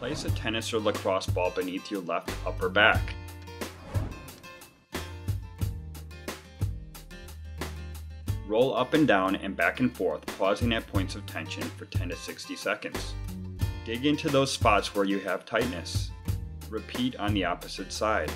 Place a tennis or lacrosse ball beneath your left upper back. Roll up and down and back and forth, pausing at points of tension for 10 to 60 seconds. Dig into those spots where you have tightness. Repeat on the opposite side.